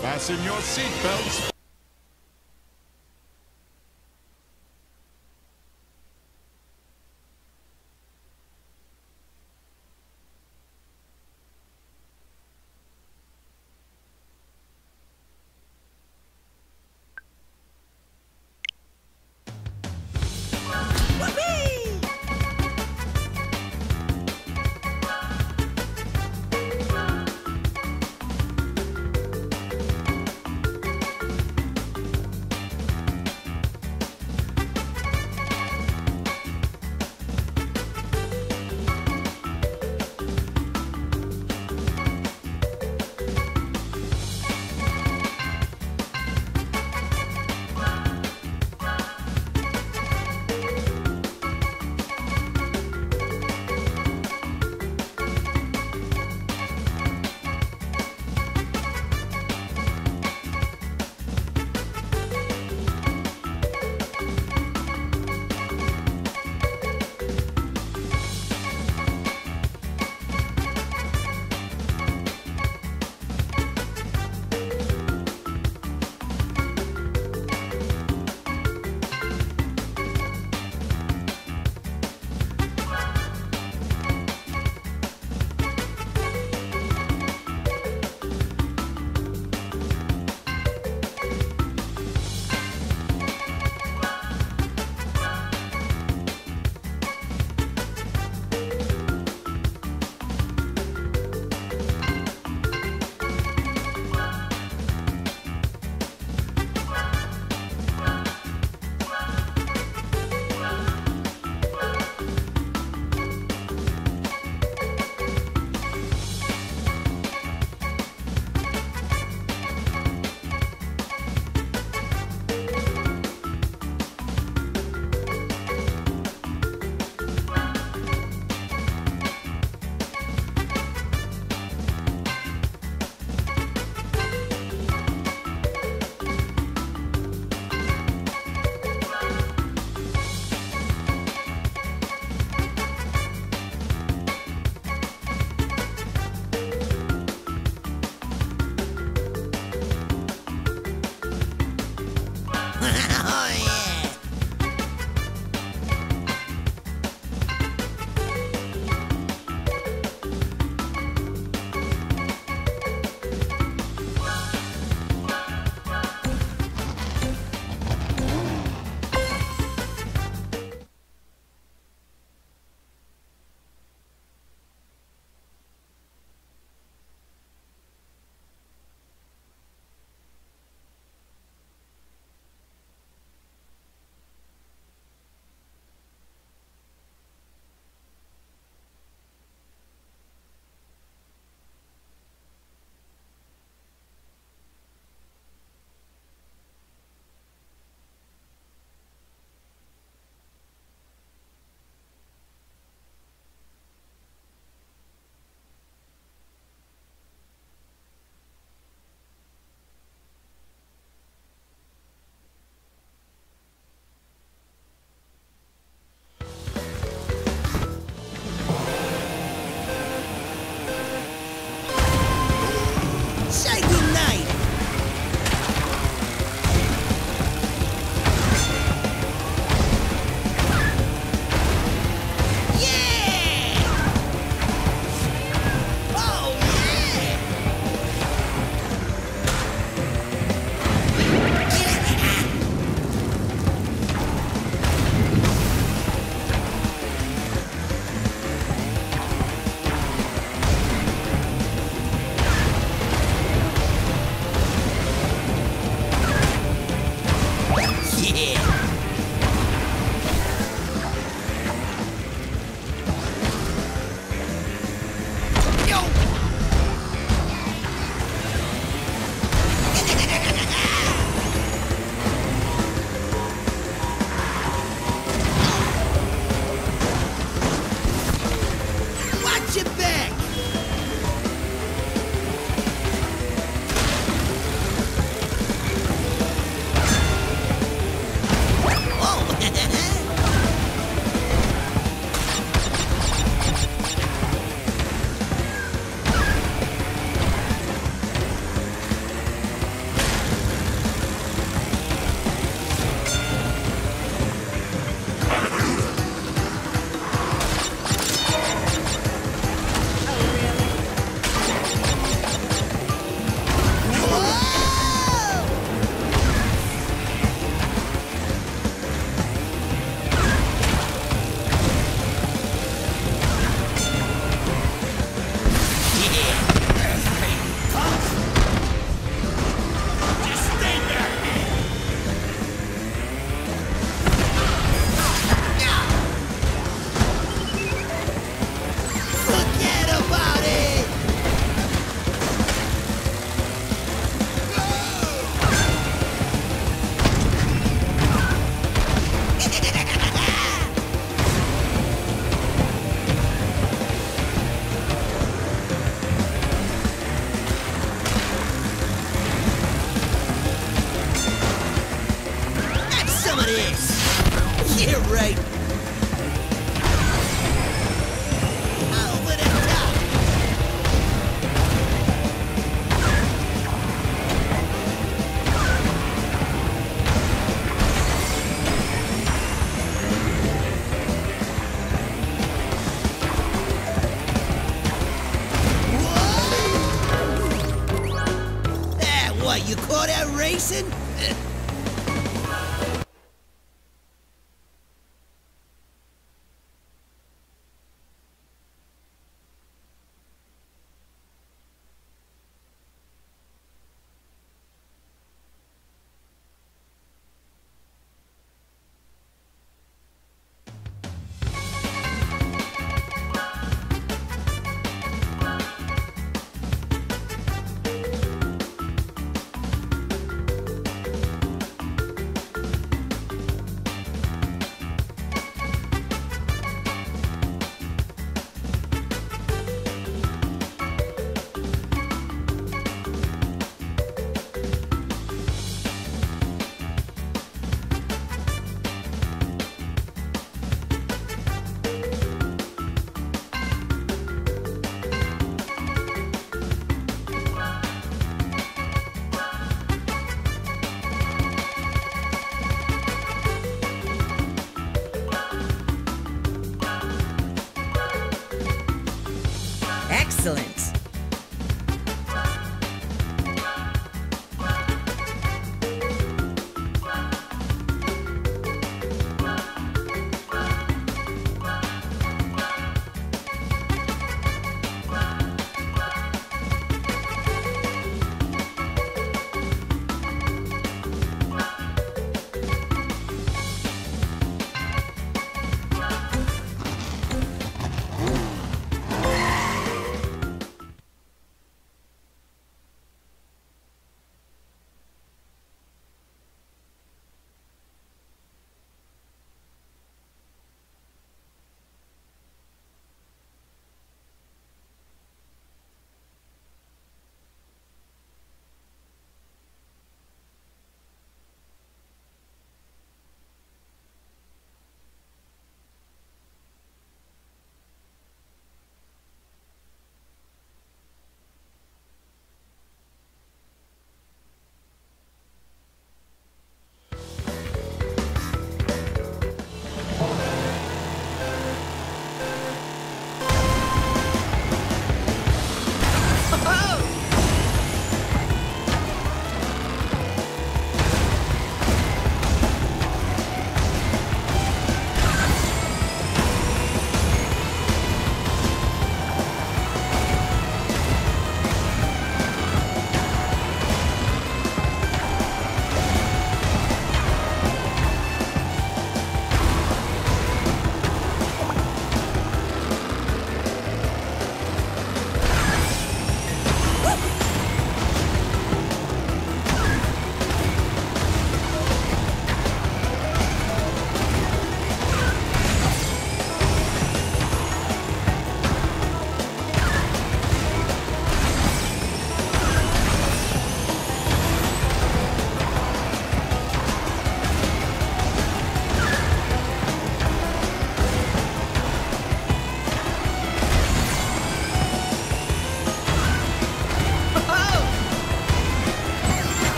Fasten your seatbelts.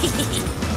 Hehehehe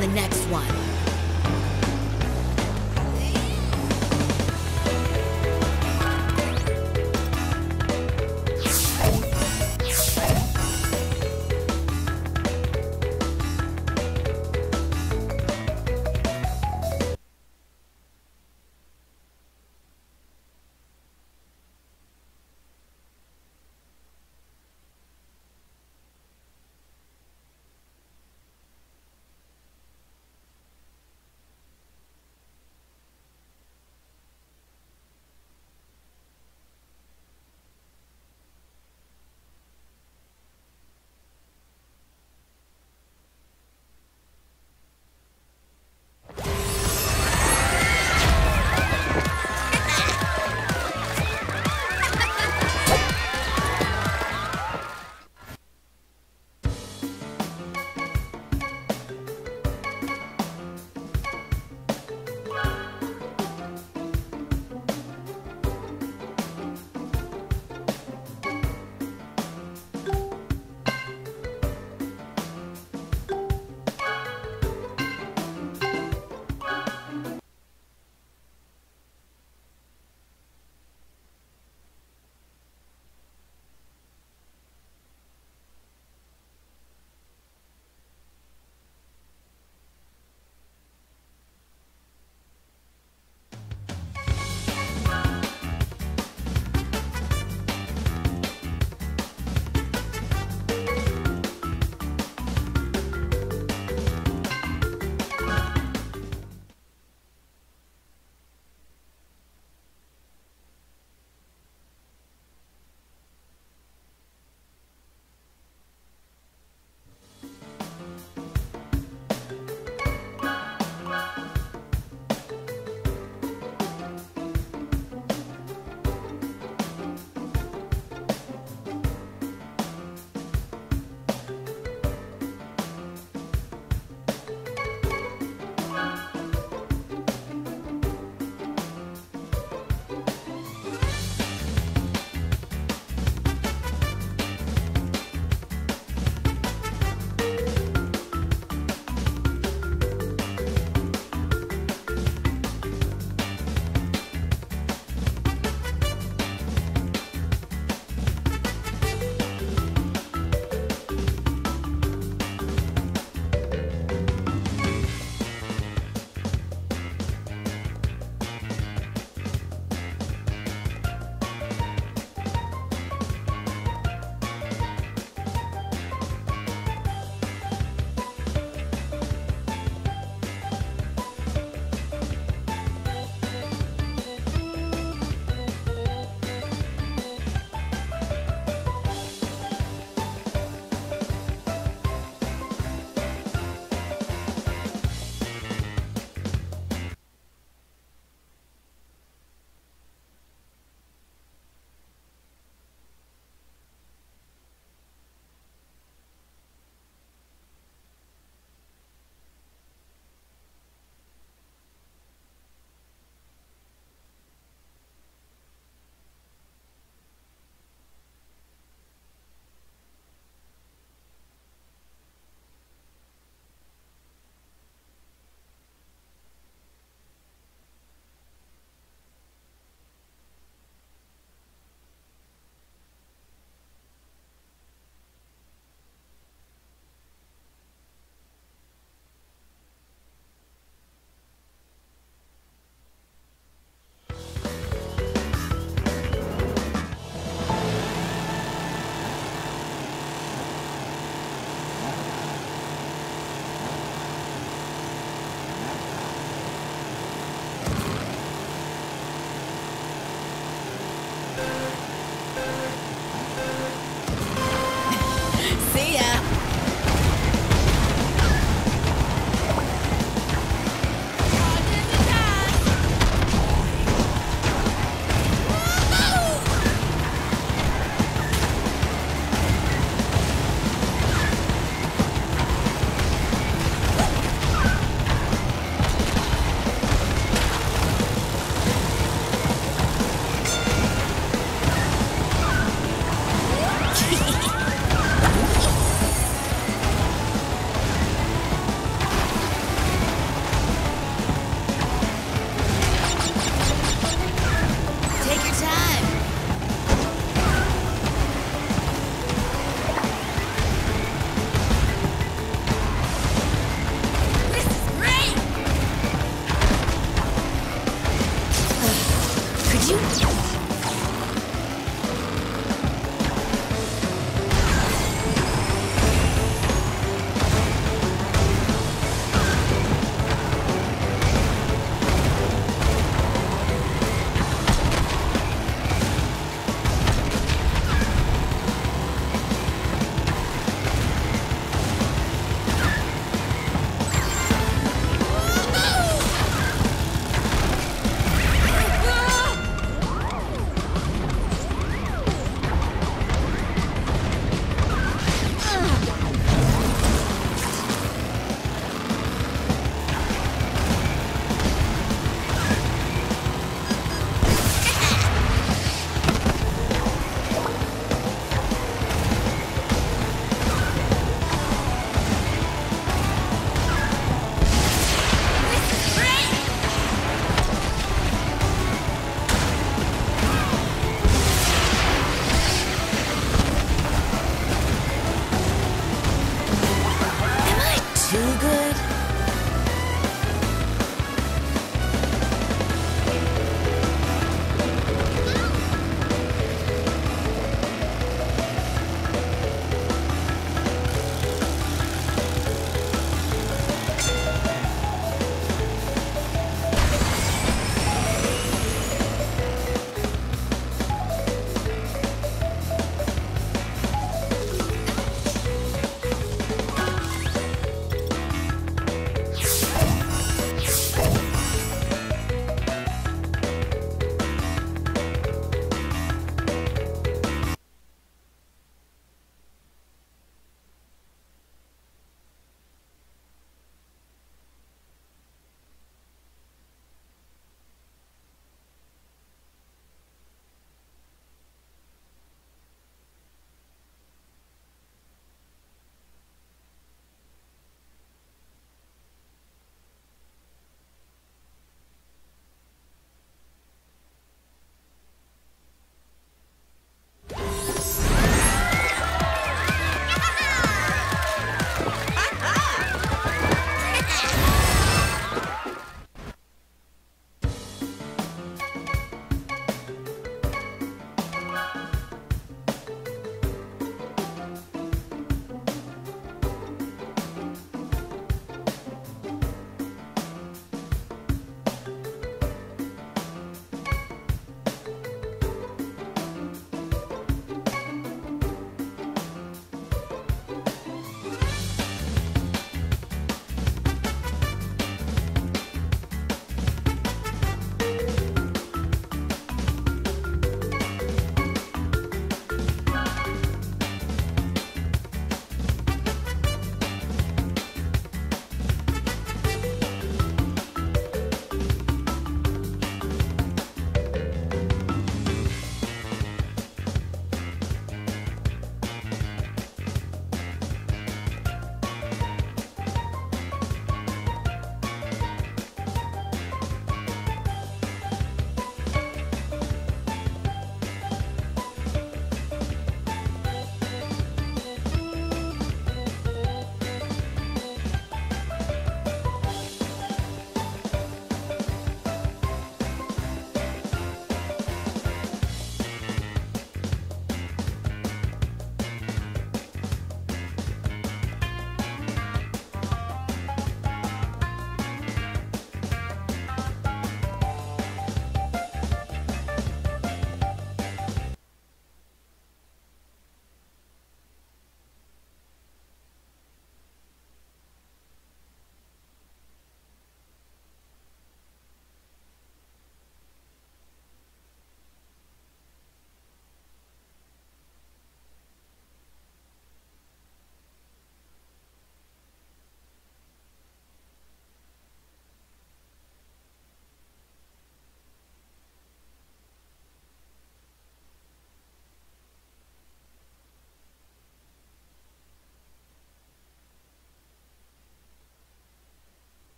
on the next